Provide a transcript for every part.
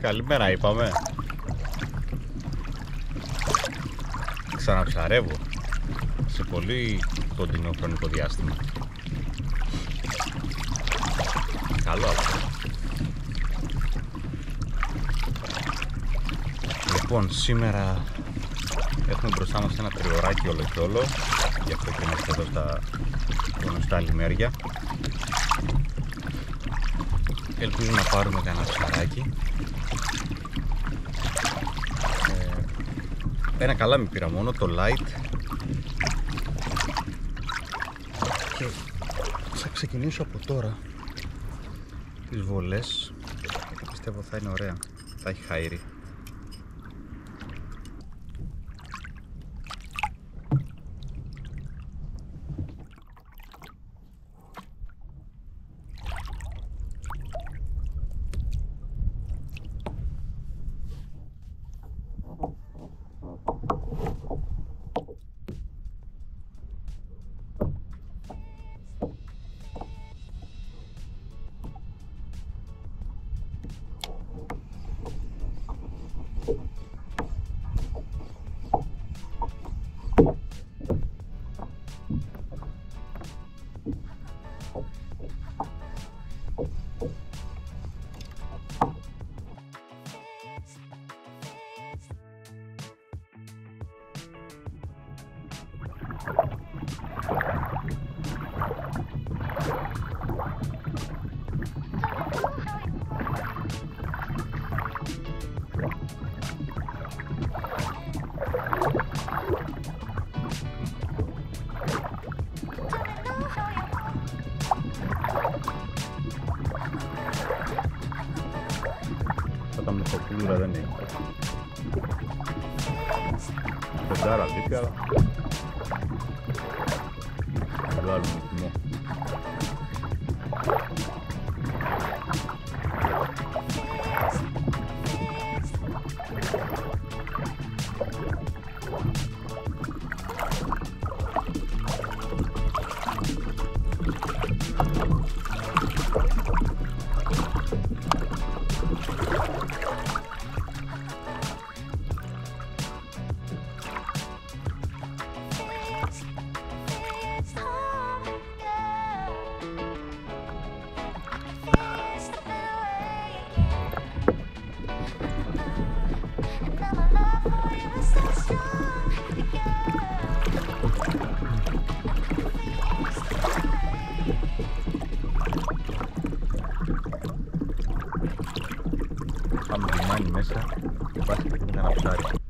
Καλημέρα είπαμε. Ξαναψαρεύω σε πολύ κοντινό χρονικό διάστημα. Καλό αυτό. Λοιπόν, σήμερα έχουμε μπροστά μας ένα τριωράκι όλο και όλο γι' αυτό και είμαστε εδώ στα γνωστά λιμέρια ελπίζω να πάρουμε κανένα ψαράκι ε, ένα καλά με πήρα μόνο το light. Και θα ξεκινήσω από τώρα τις βολές. Πιστεύω θα είναι ωραία. Θα έχει χαίρι complicado. Claro, no. Θα βγάλουμε τιμό. Πάμε λιμάνι μέσα και πας και με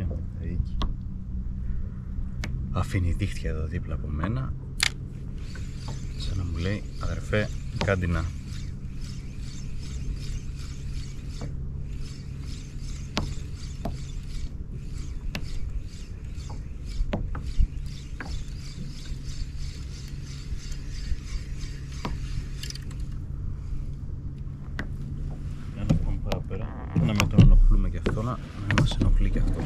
ένα ψάρι. Και ένα θεϊκι. Αφήνει δίχτυα εδώ δίπλα από μένα σαν να μου λέει αδερφέ κάντε να Για να πάμε παραπέρα να με τον ενοχλούμε και αυτό να, να μας ενοχλεί και αυτό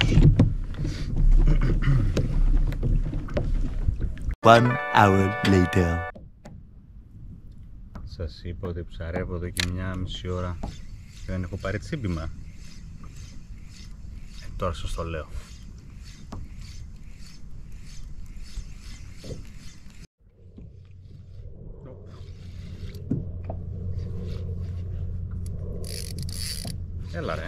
One hour later. Σας είπα ότι ψαρεύω εδώ και μια μισή ώρα και δεν έχω πάρει τσίμπημα. Ε, τώρα σας το λέω. Έλα ρε.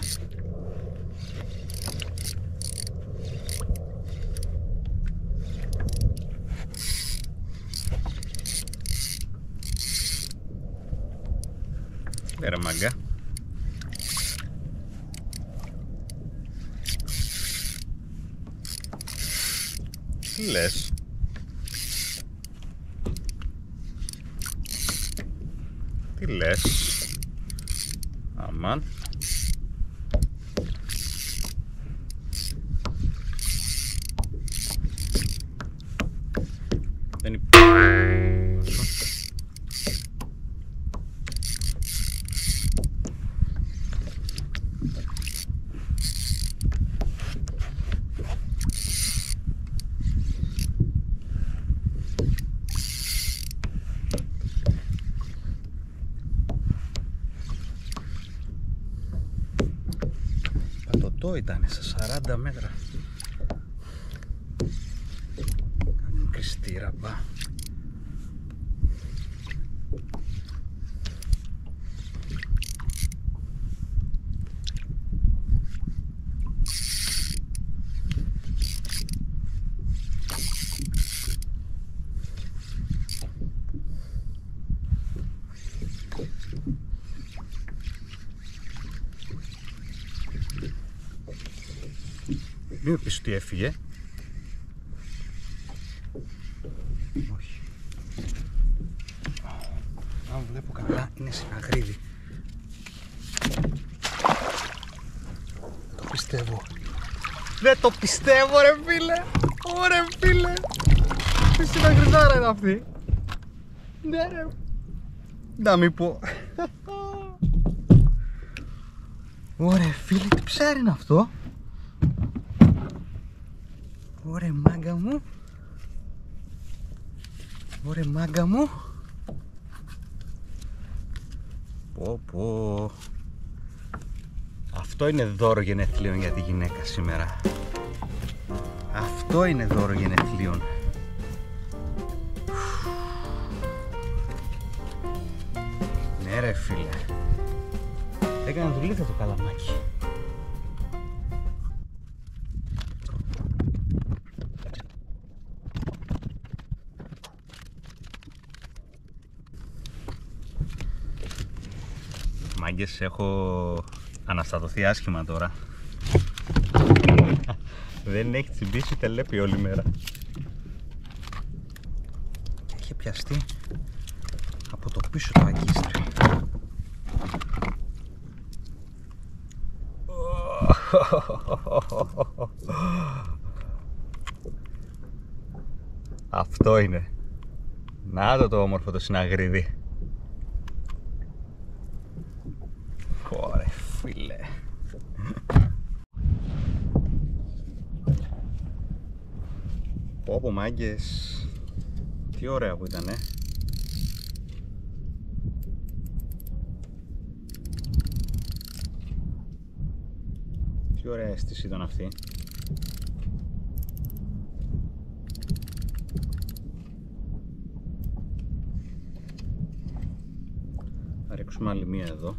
Φέρε μάγκα. Τι λες; Τι λες; Αμάν. Δεν υπάρχει. Πατωτό ήταν στα 40 μέτρα. Μην μου πεις ότι έφυγε. Όχι. Αν βλέπω καλά, είναι συναγρίδι. Το πιστεύω. Δεν το πιστεύω ρε φίλε. Ωραία φίλε. Τι συναγριδάρα είναι αυτή. Ναι ρε. Να μην πω. Ωραία φίλε, τι ψάρι είναι αυτό. Ωραία μάγκα μου. Ωραία μάγκα μου. Πω πω. Αυτό είναι δώρο γενεθλίων για τη γυναίκα σήμερα. Αυτό είναι δώρο γενεθλίων. Ναι ρε φίλε. Έκανε δουλίτσα το καλαμάκι Μάγκες, έχω αναστατωθεί άσχημα τώρα. Δεν έχει τσιμπήσει τελέπι όλη μέρα. Και έχει πιαστεί από το πίσω το αγκίστρι. Αυτό είναι. Να το το όμορφο το συναγρίδι. Ωραία φίλε. Πω πω μάγκες. Τι ωραία που ήτανε. Τι ωραία αίσθηση ήταν αυτή. Θα ρίξουμε άλλη μία εδώ.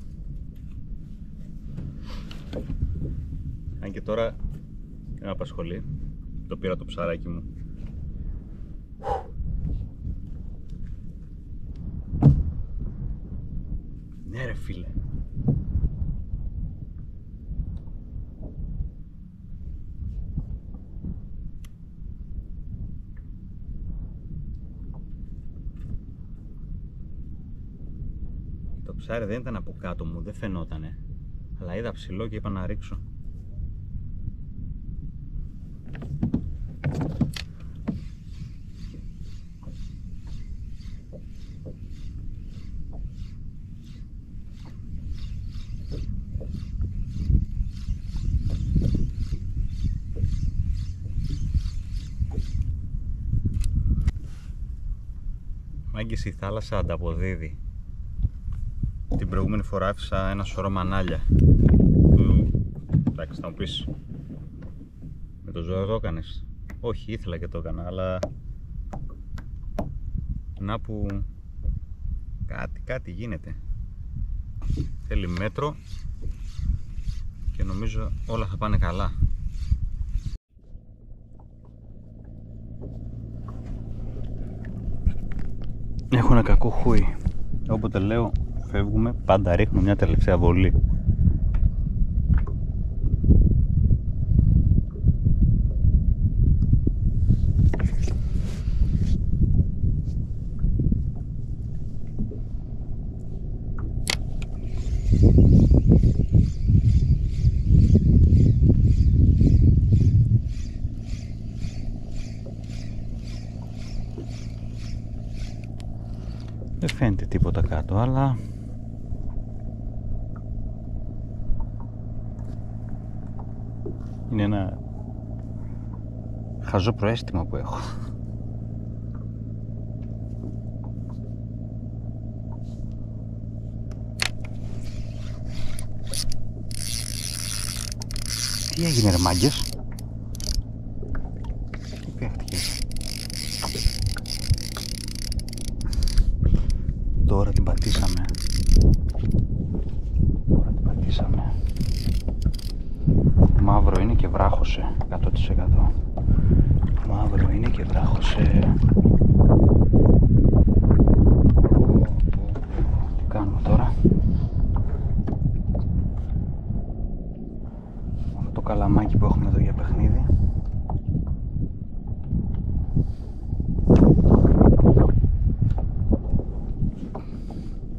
Αν και τώρα δεν με απασχολεί. Το πήρα το ψαράκι μου. Φίλε. Το ψάρι δεν ήταν από κάτω μου, δεν φαινότανε. Αλλά είδα ψηλό και είπα να ρίξω. Μάγκες η θάλασσα ανταποδίδει. Την προηγούμενη φορά άφησα ένα σωρό μανάλια. Που, εντάξει, θα μου πεις, με το ζώο το έκανες. Όχι, ήθελα και το έκανα, αλλά να που κάτι, κάτι γίνεται. Θέλει μέτρο και νομίζω όλα θα πάνε καλά. Έχω ένα κακό χούι. Όποτε λέω φεύγουμε πάντα ρίχνουμε μια τελευταία βολή. Δεν φαίνεται τίποτα κάτω, αλλά είναι ένα χαζό προέστημα που έχω. Τι έγινε ρε μάγκες; Τι παίχτηκε. Τώρα την πατήσαμε. Τώρα την πατήσαμε. Μαύρο είναι και βράχωσε 100%. Μαύρο είναι και βράχωσε. Τι κάνουμε τώρα; Αυτό το καλαμάκι που έχουμε εδώ για παιχνίδι.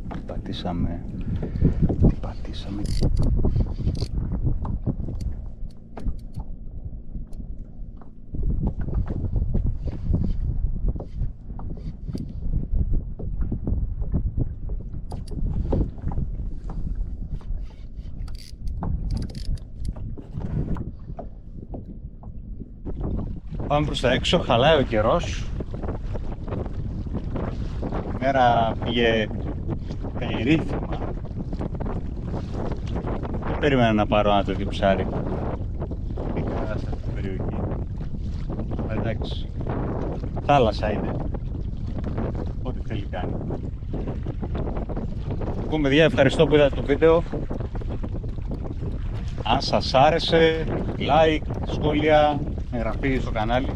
Τι πατήσαμε. Τι πατήσαμε. Πάμε προς τα έξω, χαλάει ο καιρός. Η μέρα πήγε περίφημα. Δεν περίμενα να πάρω ένα τέτοιο ψάρι. Πήγα σε αυτή την περιοχή. Αλλά εντάξει. Θάλασσα είναι. Ό,τι θέλει κάνει. Λοιπόν παιδιά ευχαριστώ που είδατε το βίντεο. Αν σας άρεσε, like, σχόλια, εγγραφή στο κανάλι.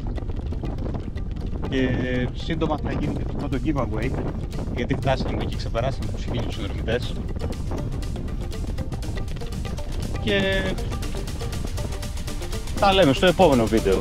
Και σύντομα θα γίνει και το πρώτο giveaway γιατί φτάσαμε και ξεπεράσαμε τους 1000 συνδρομητές. Και τα λέμε στο επόμενο βίντεο